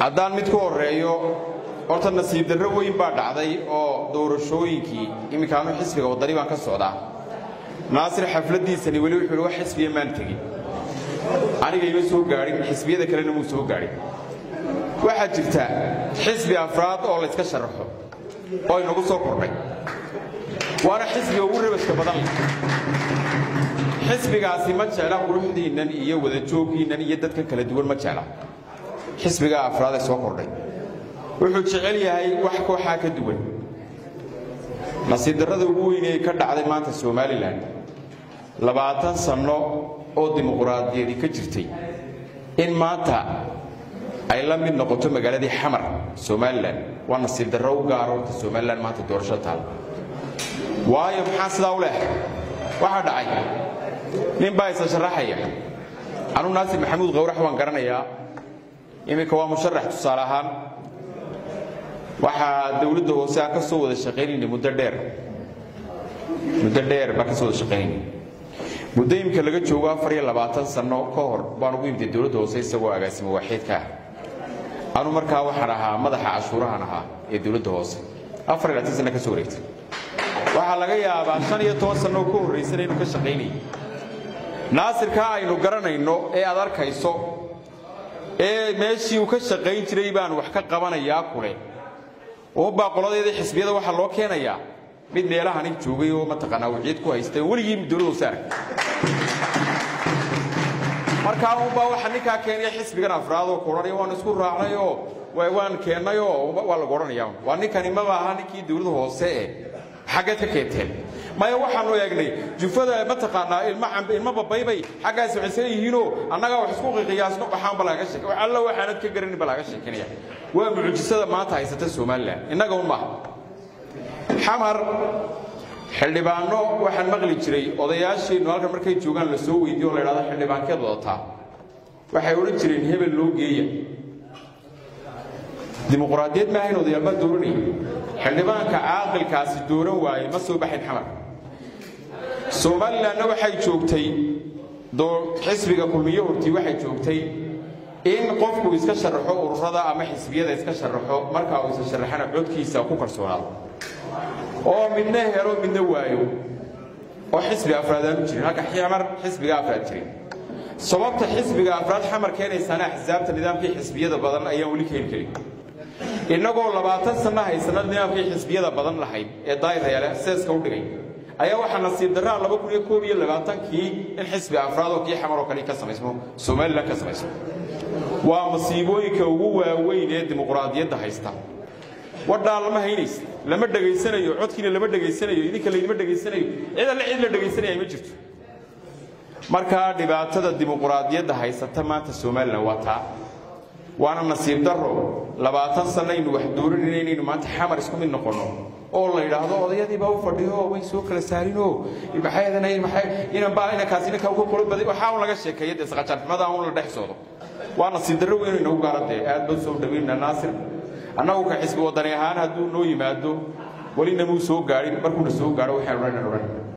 haddaan mid ku horreeyo horta nasiib darro weyn baa dhacday oo doorashooyinkii imminkaanu xisbiga waddani baan ka socdaa. Naasir xafladdiisani weli wuxuu wax xisbiya maan tegin aniga ima soo gaadhin xisbiyada kalena muu soo gaadhin. Waxaa jirta xisbi afraad oo layska sharaxo oo inagu soo kordhay. Waana xisbiga ugu rabaska badan. Leh xisbigaasi ma jecla quruxdiinnan iyo wadajooggiinnan iyo dadkan kala duwan ma jecla xisbigaa afraad ee soo kordhay. Wuxuu jecel yahay wax kooxaa ka duwan. Nasiib darrada ugu weynee ka dhacday maanta somalilan labaatan sanno oo dimuquraadiyadi ka jirtay. In maanta ay la mid noqoto magaaladii xamar somalilan waa nasiib darro u gaaro horta somalilan maanta doorasho taal. Waayo maxaa sidaa u leehay? Waxaa dhacay. Nin baa isa sharaxaya. Anuu naasir maxamuud khawrax waan garanayaa iminka waa musharax tusaale ahaan. Waxaa dowladda hoose aan ka soo wada shaqaynayna muddo dheer. Muddo dheer baan ka soo wada muddo imika laga joogo afar iyo labaatan sanno ka hor baan ugu imday dowladda hoose isagoo agaasimo waaxiidka ah. Anu markaa waxaan ahaa madaxa cashuurahan ahaa ee dowladda hoose. Afar iyo labaatan sanno ka soo wareegtay. Waxaa laga yaabaa shan iyo toban sanno ka horraysana inuu ka shaqaynayay. Naasirkaa aynu garanayno ee aad arkayso ee meeshii uu ka shaqayn jiray baan wax ka qabanayaa kule uunbaa qoladeeda xisbiyada waxaa loo keenayaa. Mid meelahanin joogay oo mataqaanaa wiciid ku haysta oo weligii hoose arag markaa uunbaa waxa ninkaa keenaya xisbigan afraad oo kuranaya waan isku raacnay oo waan keennay oo waa lagu odhanaya waa ninkani maba aha ninkii dowladda hoose ee xaggeed ka keenteen maya waxaanu eegnay jufada mataqaanaa ilma babaybay xaggaas waxaysan yihiinoo annagaa wax isku qiyaasno waxaanba laga sheekay alla waxaanad ka garanin ba laga sheekanaya waa mucjisada maanta haysata somalilan innaga un xamar xildhibaano waxaan maqli jiray. Odayaasheennu halkan markay joogaan la soo weydiyo o la idhahdo xildhibaankeed wadataa waxay odhan jireen hebel loo geeya. Dimuquraadiyad maahayn odayaal baa dooranaya xildhibaanka caaqilkaasi dooran waaye ma soo baxayn xamar somalilanna waxay joogtay. Xisbiga kulmiyo hortii waxay joogtay in qofku iska sharaxo ururada ama xisbiyada iska sharaxo markaa uu isa sharaxana codkiisa ku kalsoonaado oo midna helo midna waayo. Oo xisbi afraad aanu jirin halka xamar xisbiga afraad jirin. Sababta xisbiga afraad xamar keenaysaana axsaabta nidaamkii xisbiyada badan ayaan weli keeni karin. Innagoo labaatan sanno haysana nidaamkii xisbiyada badan lahayd ee daayirayaale seeska u dhigay ayaa waxaa nasiib darraa laba kun iyo koob iyo labaatankii in xisbi afraad oo kii xamar oo kale ka samaysmo somalilan ka samaysmo waa masiibooyinka ugu waaweyn ee dimuquraadiyadda haysta. Wadhaa lama haynaysa lama dhegaysanayo codkiina lama dhegaysanayo idinka laydima dhegaysanayo cid alle cid la dhegaysanaya ma jirto. Markaa dhibaatada dimuquraadiyadda haysata maanta somalilan waa taa waana nasiib daro labaatan sanno aynu wax dooranayna inaynu maanta xamar isku mid noqonno oo la yidhaahdo odayadiibaa u fadhiyo way soo kala saarinoo inanbaa inankaas inanka uga qolo baday waxaa un laga sheekeeya dee saqajaanxumada un la dhex soodo waa nasiib darro weyn inagu gaara dee aad baa soo dhaweynna naasir. Annagu ka xisbi wadani ahaan hadduu noo yimaado weli namuu soo gaadhin markuuna soo gaadho waxaan odhan odhan